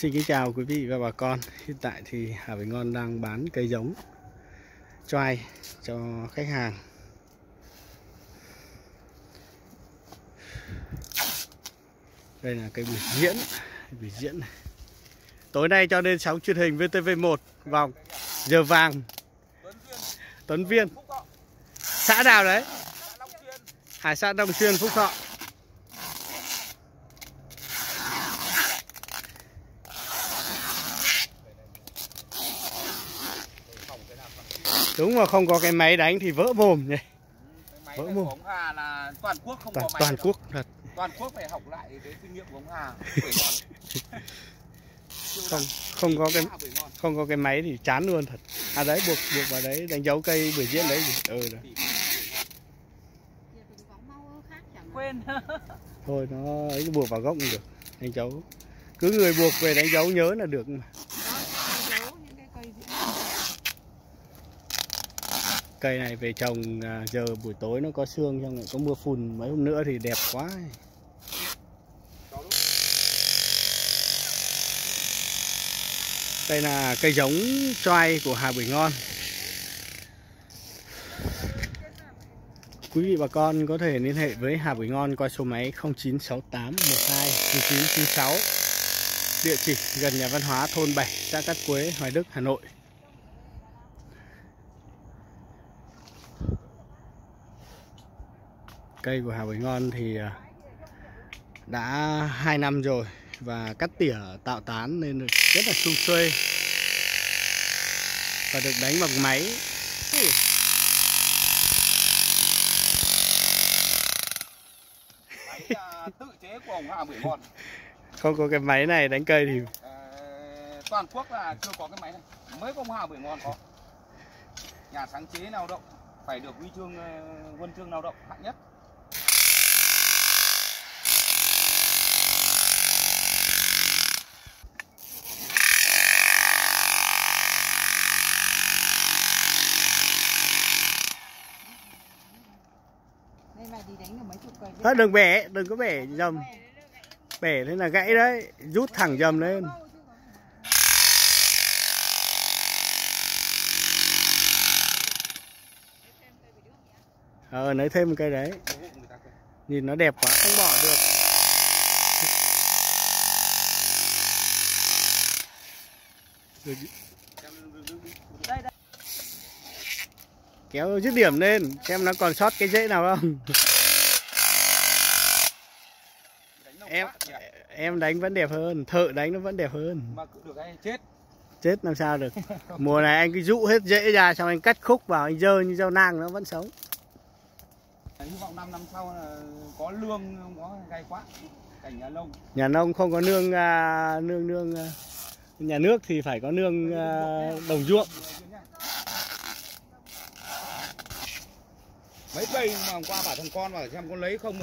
Xin kính chào quý vị và bà con. Hiện tại thì Hà Bình Ngon đang bán cây giống choai cho khách hàng. Đây là cây bưởi diễn Bưởi diễn này. Tối nay cho lên sóng truyền hình VTV1 vào giờ vàng. Tuấn Viên. Xã nào đấy? Hải xã Đông Xuyên, Phúc Thọ. Đúng mà không có cái máy đánh thì vỡ mồm nhỉ Vỡ mồm. Hà là toàn quốc không Toàn, có máy toàn đâu. quốc thật Toàn quốc phải học lại cái kinh nghiệm của ông Hà. Không không có cái không có cái máy thì chán luôn thật à đấy buộc buộc vào đấy đánh dấu cây bưởi diễn đấy ừ đấy. Quên. thôi nó ấy buộc vào gốc cũng được đánh dấu cứ người buộc về đánh dấu nhớ là được mà cây này về trồng à, giờ buổi tối nó có sương xong lại có mưa phùn mấy hôm nữa thì đẹp quá. Đây là cây giống choai của Hà Bưởi Ngon. Quý vị bà con có thể liên hệ với Hà Bưởi Ngon qua số máy 0968 12 9996 Địa chỉ gần nhà văn hóa thôn 7, xã Cát Quế, Hoài Đức, Hà Nội Cây của Hà Bưởi Ngon thì à, đã 2 năm rồi và cắt tỉa tạo tán nên rất là sung xuê và được đánh bằng máy Máy à, tự chế của ông Hà bưởi ngon. không có cái máy này đánh cây thì Ờ, toàn quốc là chưa có cái máy này. Mới có Hà bưởi ngon có. Nhà sáng chế lao động phải được huy chương ờ, huân chương lao động hạng nhất. Đây mày đi đánh được Thôi đừng bẻ đừng có bẻ dầm. Bẻ thế là gãy đấy, rút thẳng dầm lên. Ờ lấy thêm một cây đấy. Nhìn nó đẹp quá, không bỏ được. Kéo dứt điểm lên, xem nó còn sót cái rễ nào không Đánh nồng em em đánh vẫn đẹp hơn thợ đánh nó vẫn đẹp hơn mà cứ được cái chết. chết làm sao được mùa này anh cứ dụ hết rễ ra xong anh cắt khúc vào anh dơ như dao nang nó vẫn sống Hy vọng 5 năm sau là có lương không có gay quá. Cảnh nhà nông. nhà nông không có nương à, nương nương à, nhà nước thì phải có nương à, đồng ruộng mấy cây mà hôm qua bảo thằng con bảo xem có lấy không